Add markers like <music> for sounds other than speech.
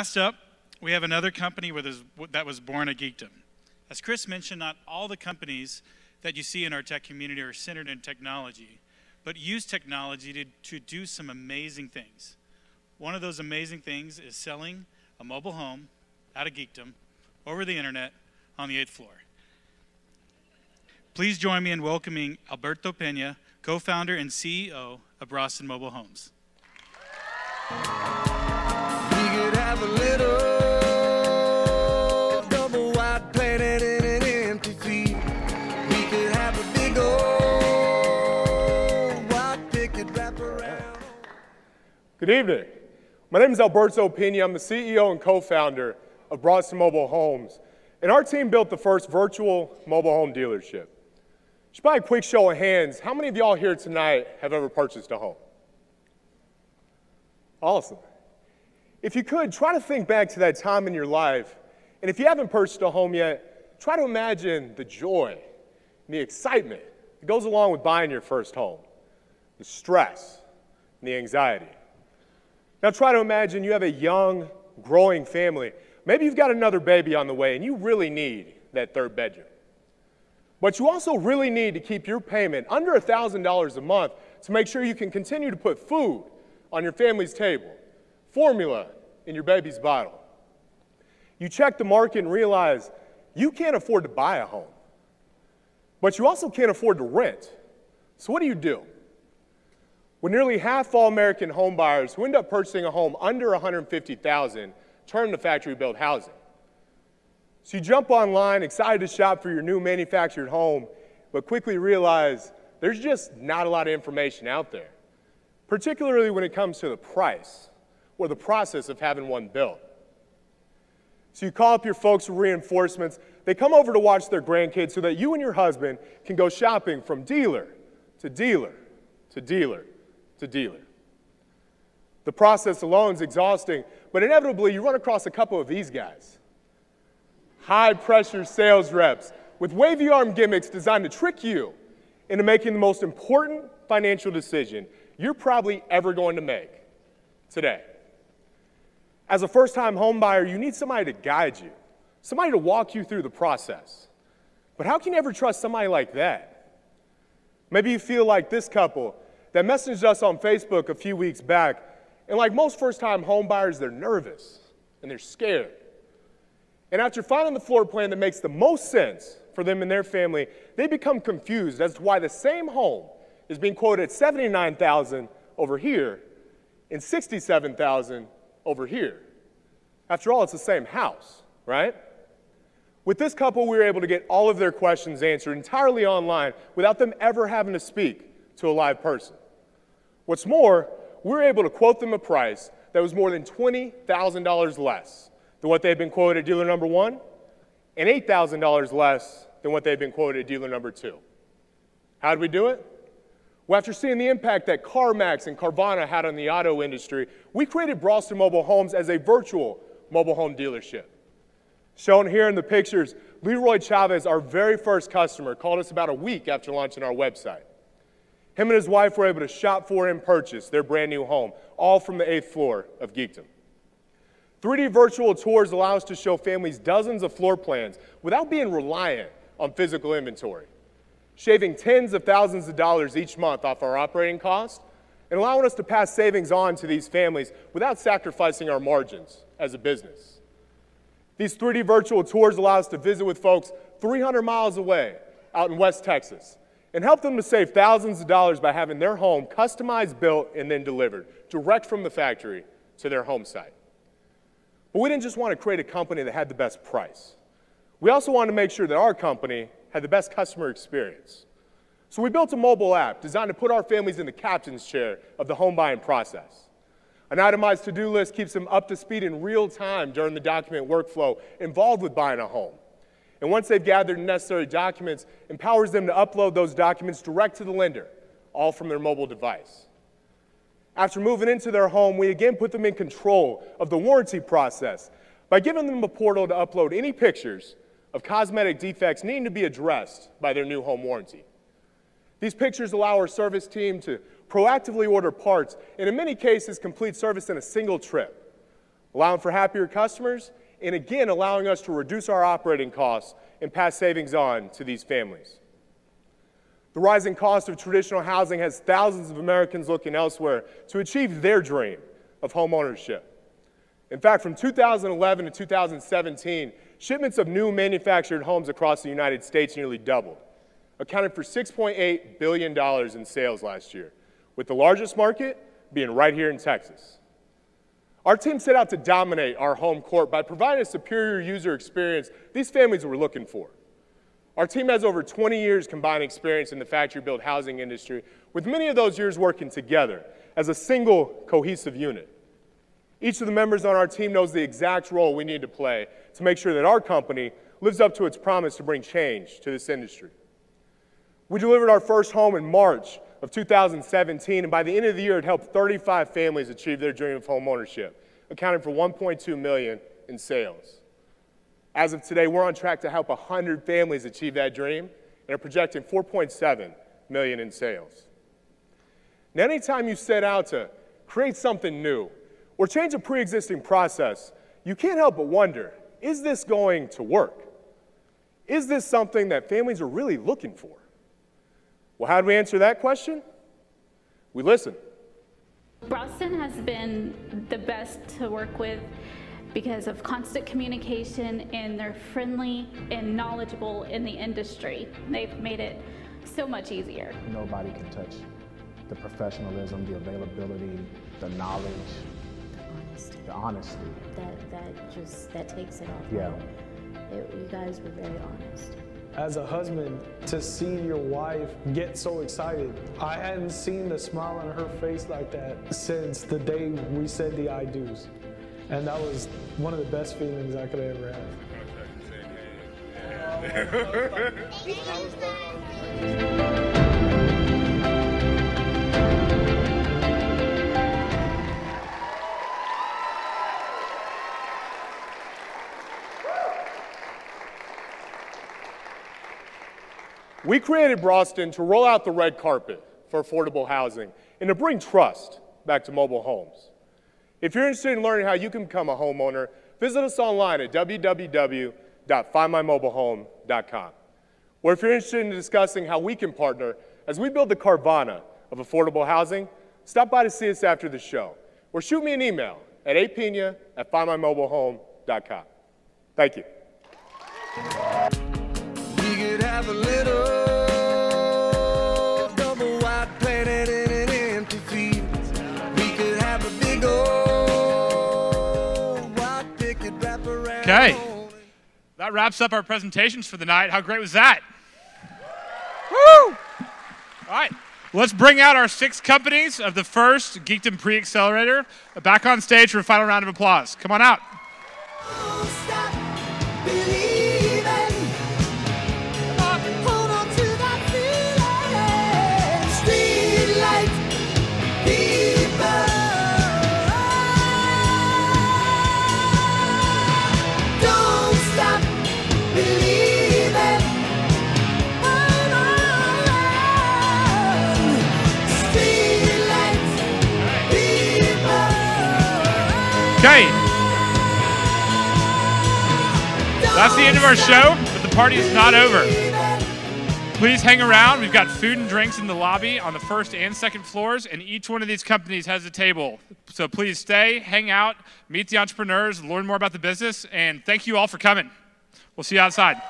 Last up, we have another company that was born at Geekdom. As Chris mentioned, not all the companies that you see in our tech community are centered in technology, but use technology to, to do some amazing things. One of those amazing things is selling a mobile home out of Geekdom over the internet on the eighth floor. Please join me in welcoming Alberto Pena, co-founder and CEO of Braustin Mobile Homes. Good evening. My name is Alberto Pena. I'm the CEO and co-founder of Braustin Mobile Homes. And our team built the first virtual mobile home dealership. Just by a quick show of hands, how many of y'all here tonight have ever purchased a home? Awesome. If you could, try to think back to that time in your life. And if you haven't purchased a home yet, try to imagine the joy and the excitement that goes along with buying your first home, the stress and the anxiety. Now try to imagine you have a young, growing family. Maybe you've got another baby on the way and you really need that third bedroom. But you also really need to keep your payment under $1,000 a month to make sure you can continue to put food on your family's table, formula in your baby's bottle. You check the market and realize you can't afford to buy a home, but you also can't afford to rent. So what do you do? When nearly half all American homebuyers who end up purchasing a home under 150,000 turn to factory-built housing. So you jump online, excited to shop for your new manufactured home, but quickly realize there's just not a lot of information out there, particularly when it comes to the price or the process of having one built. So you call up your folks for reinforcements. They come over to watch their grandkids so that you and your husband can go shopping from dealer to dealer to dealer to dealer. The process alone is exhausting, but inevitably you run across a couple of these guys. High pressure sales reps with wavy arm gimmicks designed to trick you into making the most important financial decision you're probably ever going to make today. As a first time homebuyer, you need somebody to guide you, somebody to walk you through the process. But how can you ever trust somebody like that? Maybe you feel like this couple that messaged us on Facebook a few weeks back. And like most first time home buyers, they're nervous and they're scared. And after finding the floor plan that makes the most sense for them and their family, they become confused as to why the same home is being quoted at 79,000 over here and 67,000 over here. After all, it's the same house, right? With this couple, we were able to get all of their questions answered entirely online without them ever having to speak to a live person. What's more, we were able to quote them a price that was more than $20,000 less than what they had been quoted at dealer number one and $8,000 less than what they had been quoted at dealer number two. How did we do it? Well, after seeing the impact that CarMax and Carvana had on the auto industry, we created Braustin Mobile Homes as a virtual mobile home dealership. Shown here in the pictures, Leroy Chavez, our very first customer, called us about a week after launching our website. Him and his wife were able to shop for and purchase their brand new home, all from the eighth floor of Geekdom. 3D virtual tours allow us to show families dozens of floor plans without being reliant on physical inventory, shaving tens of thousands of dollars each month off our operating costs and allowing us to pass savings on to these families without sacrificing our margins as a business. These 3D virtual tours allow us to visit with folks 300 miles away out in West Texas and help them to save thousands of dollars by having their home customized, built, and then delivered direct from the factory to their home site. But we didn't just want to create a company that had the best price. We also wanted to make sure that our company had the best customer experience. So we built a mobile app designed to put our families in the captain's chair of the home buying process. An itemized to-do list keeps them up to speed in real time during the document workflow involved with buying a home. And once they've gathered the necessary documents, empowers them to upload those documents direct to the lender, all from their mobile device. After moving into their home, we again put them in control of the warranty process by giving them a portal to upload any pictures of cosmetic defects needing to be addressed by their new home warranty. These pictures allow our service team to proactively order parts and in many cases complete service in a single trip. allowing for happier customers, and again, allowing us to reduce our operating costs and pass savings on to these families. The rising cost of traditional housing has thousands of Americans looking elsewhere to achieve their dream of home ownership. In fact, from 2011 to 2017, shipments of new manufactured homes across the United States nearly doubled, accounting for $6.8 billion in sales last year, with the largest market being right here in Texas. Our team set out to dominate our home court by providing a superior user experience these families were looking for. Our team has over 20 years combined experience in the factory built housing industry, with many of those years working together as a single cohesive unit. Each of the members on our team knows the exact role we need to play to make sure that our company lives up to its promise to bring change to this industry. We delivered our first home in March of 2017, and by the end of the year, it helped 35 families achieve their dream of home ownership, accounting for 1.2 million in sales. As of today, we're on track to help 100 families achieve that dream and are projecting 4.7 million in sales. Now, anytime you set out to create something new, or change a pre existing process, you can't help but wonder is this going to work? Is this something that families are really looking for? Well, how do we answer that question? We listen. Braustin has been the best to work with because of constant communication and they're friendly and knowledgeable in the industry. They've made it so much easier. Nobody can touch the professionalism, the availability, the knowledge, honesty. The honesty. That that just that takes it off. Yeah. It, you guys were very honest. As a husband, to see your wife get so excited, I hadn't seen the smile on her face like that since the day we said the I do's. And that was one of the best feelings I could ever have. <laughs> We created Braustin to roll out the red carpet for affordable housing and to bring trust back to mobile homes. If you're interested in learning how you can become a homeowner, visit us online at www.findmymobilehome.com. Or if you're interested in discussing how we can partner as we build the Carvana of affordable housing, stop by to see us after the show or shoot me an email at apina at findmymobilehome.com. Thank you have a little double white planet in an empty field. We could have a big old white picket wrap around. Okay. That wraps up our presentations for the night. How great was that? Woo! All right. Let's bring out our six companies of the first Geekdom Pre Accelerator back on stage for a final round of applause. Come on out. Okay. That's the end of our show, but the party is not over. Please hang around. We've got food and drinks in the lobby on the first and second floors, and each one of these companies has a table. So please stay, hang out, meet the entrepreneurs, learn more about the business, and thank you all for coming. We'll see you outside.